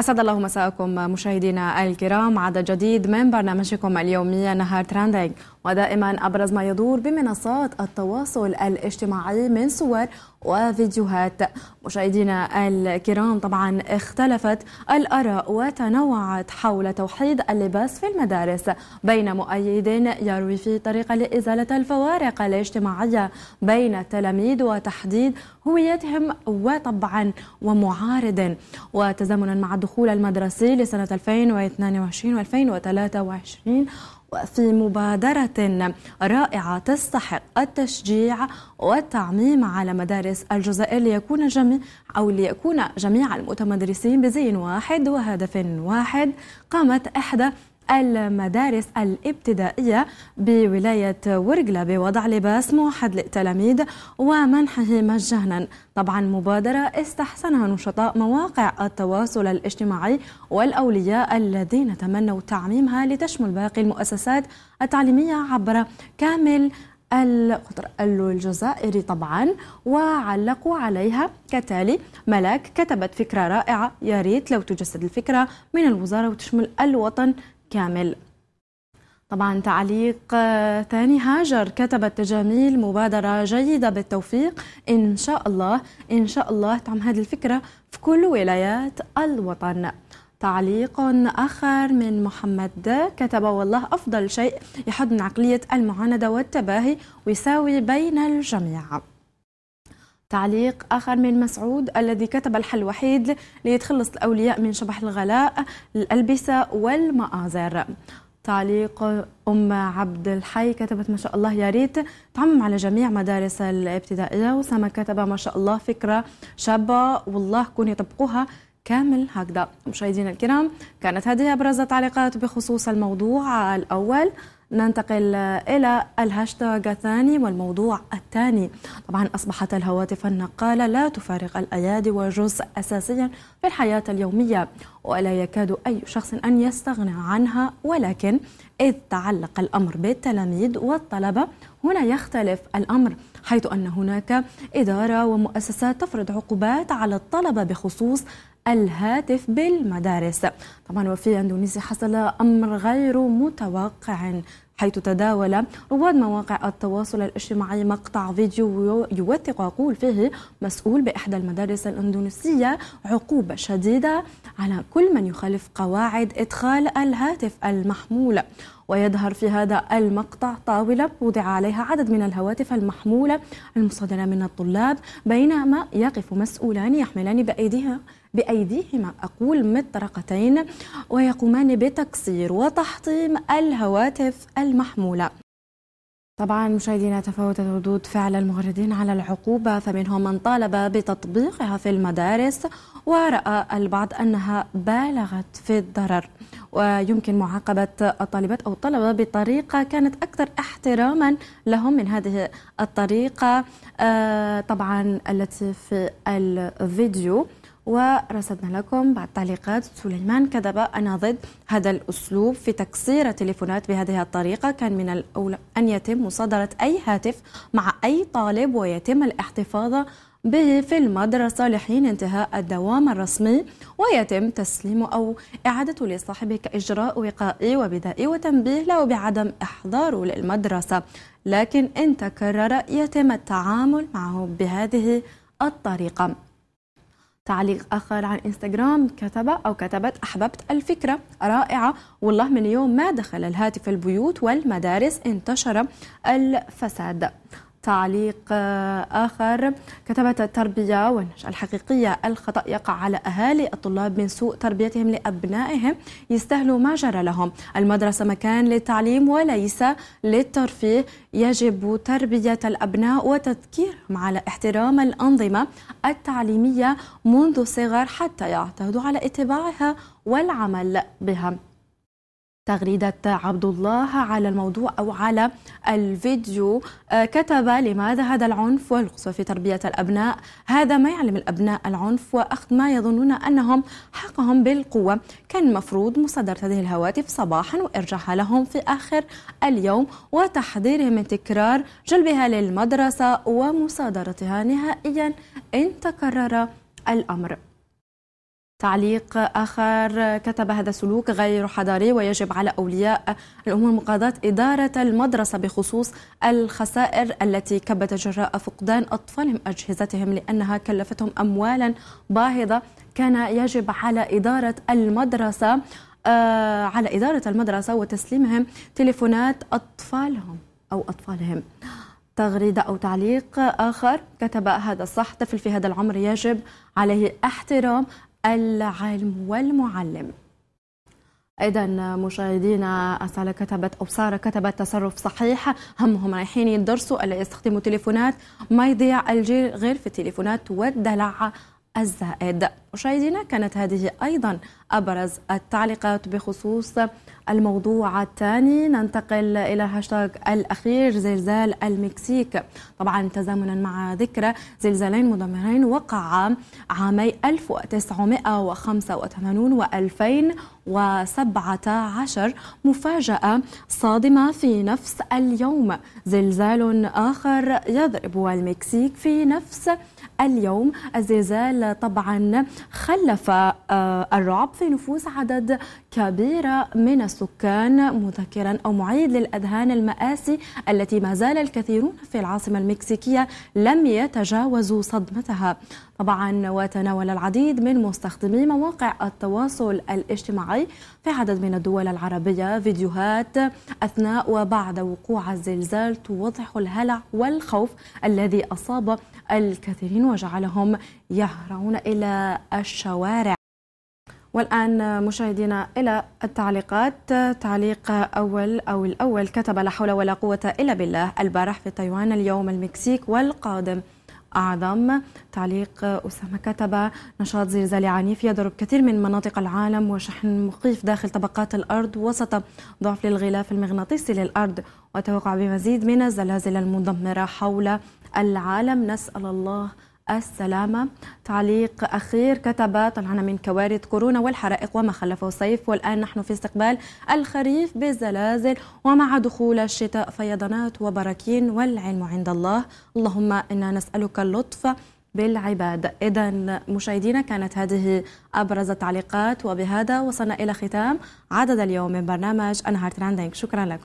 أسعد الله مساءكم مشاهدينا الكرام. عدد جديد من برنامجكم اليومي نهار ترندينج ودائما أبرز ما يدور بمنصات التواصل الاجتماعي من صور وفيديوهات. مشاهدينا الكرام طبعا اختلفت الآراء وتنوعت حول توحيد اللباس في المدارس بين مؤيد يروي في طريقة لإزالة الفوارق الاجتماعية بين التلاميذ وتحديد هويتهم وطبعا ومعارض. وتزامنا مع الدخول المدرسي لسنة 2022 و 2023 وفي مبادرة رائعة تستحق التشجيع والتعميم على مدارس الجزائر ليكون جميع أو ليكون جميع المتمدرسين بزي واحد وهدف واحد. قامت إحدى المدارس الابتدائية بولاية ورقلة بوضع لباس موحد للتلاميذ ومنحه مجانا. طبعا مبادرة استحسنها نشطاء مواقع التواصل الاجتماعي والأولياء الذين تمنوا تعميمها لتشمل باقي المؤسسات التعليمية عبر كامل القطر الجزائري طبعا. وعلقوا عليها كتالي ملاك كتبت فكرة رائعة. يا ريت لو تجسد الفكرة من الوزارة وتشمل الوطن كامل. طبعا تعليق ثاني هاجر كتبت تجاميل مبادرة جيدة بالتوفيق. إن شاء الله إن شاء الله تعم هذه الفكرة في كل ولايات الوطن. تعليق آخر من محمد كتب والله أفضل شيء يحد من عقلية المعاندة والتباهي ويساوي بين الجميع. تعليق آخر من مسعود الذي كتب الحل الوحيد ليتخلص الأولياء من شبح الغلاء الألبسة والمآزر. تعليق أم عبد الحي كتبت ما شاء الله يا ريت تعمم على جميع مدارس الابتدائية. وسما كتب ما شاء الله فكرة شابة والله كون يطبقوها كامل هكذا. مشاهدينا الكرام كانت هذه أبرز التعليقات بخصوص الموضوع الأول. ننتقل إلى الهاشتاج الثاني والموضوع الثاني. طبعا أصبحت الهواتف النقالة لا تفارق الأيادي وجزء أساسيا في الحياة اليومية ولا يكاد أي شخص أن يستغنى عنها ولكن إذ تعلق الأمر بالتلاميذ والطلبة هنا يختلف الأمر حيث أن هناك إدارة ومؤسسات تفرض عقوبات على الطلبة بخصوص الهاتف بالمدارس. طبعا وفي إندونيسيا حصل أمر غير متوقع. حيث تداول رواد مواقع التواصل الاجتماعي مقطع فيديو يوثق يقول فيه مسؤول بإحدى المدارس الإندونيسية عقوبة شديدة على كل من يخالف قواعد إدخال الهاتف المحمول. ويظهر في هذا المقطع طاولة وضع عليها عدد من الهواتف المحمولة المصادرة من الطلاب بينما يقف مسؤولان يحملان بأيديها. بأيديهما. أقول مطرقتين ويقومان بتكسير وتحطيم الهواتف المحمولة. طبعا مشاهدينا تفاوتت ردود فعل المغردين على العقوبة فمنهم من طالب بتطبيقها في المدارس ورأى البعض أنها بالغت في الضرر. ويمكن معاقبة الطالبات أو الطلبة بطريقة كانت أكثر احتراما لهم من هذه الطريقة آه، طبعا التي في الفيديو. ورصدنا لكم بعد تعليقات سليمان كذب أنا ضد هذا الأسلوب في تكسير التليفونات بهذه الطريقة. كان من الأولى أن يتم مصادرة أي هاتف مع أي طالب ويتم الاحتفاظ به في المدرسة لحين انتهاء الدوام الرسمي ويتم تسليمه أو إعادته لصاحبه كإجراء وقائي وبدائي وتنبيه له بعدم إحضاره للمدرسة. لكن إن تكرر يتم التعامل معه بهذه الطريقة. تعليق آخر عن إنستغرام كتب أو كتبت أحببت الفكرة. رائعة. والله من يوم ما دخل الهاتف البيوت والمدارس انتشر الفساد. تعليق آه، آخر. كتبت التربية والنشأة الحقيقية الخطأ يقع على أهالي الطلاب من سوء تربيتهم لأبنائهم. يستاهلوا ما جرى لهم. المدرسة مكان للتعليم وليس للترفيه. يجب تربية الأبناء وتذكيرهم على احترام الأنظمة التعليمية منذ الصغر حتى يعتادوا على إتباعها والعمل بها. تغريدة عبد الله على الموضوع أو على الفيديو. آه، كتب لماذا هذا العنف والقسوة في تربية الأبناء. هذا ما يعلم الأبناء العنف وأخذ ما يظنون أنهم حقهم بالقوة. كان المفروض مصادرة هذه الهواتف صباحا وإرجاعها لهم في آخر اليوم وتحذيرهم من تكرار جلبها للمدرسة ومصادرتها نهائيا إن تكرر الأمر. تعليق آخر. كتب هذا سلوك غير حضاري ويجب على أولياء الأمور مقاضاة إدارة المدرسة بخصوص الخسائر التي كبت جراء فقدان أطفالهم أجهزتهم لأنها كلفتهم أموالا باهظة. كان يجب على إدارة المدرسة آه على إدارة المدرسة وتسليمهم تليفونات أطفالهم أو أطفالهم. تغريدة أو تعليق آخر. كتب هذا الصح طفل في هذا العمر يجب عليه احترام العلم والمعلم. أيضا مشاهدينا اسالة كتبت أو سارة كتبت تصرف صحيح. همهم رايحين يدرسوا ألا يستخدموا تليفونات؟ ما يضيع الجيل غير في التليفونات والدلع الزائد. مشاهدينا كانت هذه أيضا أبرز التعليقات بخصوص الموضوع الثاني. ننتقل إلى هاشتاج الأخير زلزال المكسيك. طبعا تزامنا مع ذكرى زلزالين مدمرين وقع عامي 1985 و 2017 مفاجأة صادمة في نفس اليوم. زلزال آخر يضرب المكسيك في نفس اليوم. الزلزال طبعا خلف آه، الرعب في نفوس عدد كبيرة من السكان مذكرا أو معيد للأذهان المآسي التي ما زال الكثيرون في العاصمة المكسيكية لم يتجاوزوا صدمتها. طبعا وتناول العديد من مستخدمي مواقع التواصل الاجتماعي في عدد من الدول العربية فيديوهات أثناء وبعد وقوع الزلزال توضح الهلع والخوف الذي أصاب الكثيرين وجعلهم يهرعون إلى الشوارع. والآن مشاهدينا إلى التعليقات. تعليق أول أو الأول كتب لا حول ولا قوة إلا بالله البارح في تايوان اليوم المكسيك والقادم أعظم. تعليق أسامة كتب نشاط زلزالي عنيف يضرب كثير من مناطق العالم وشحن مخيف داخل طبقات الأرض وسط ضعف للغلاف المغناطيسي للأرض. وتوقع بمزيد من الزلازل المدمرة حول العالم. نسأل الله السلامة. تعليق أخير كتب طلعنا من كوارث كورونا والحرائق وما خلفه الصيف والآن نحن في استقبال الخريف بالزلازل ومع دخول الشتاء فيضانات وبراكين والعلم عند الله. اللهم إنا نسألك اللطف بالعباد. إذا مشاهدينا كانت هذه أبرز التعليقات وبهذا وصلنا إلى ختام عدد اليوم من برنامج أنهار تراندينج شكرا لكم.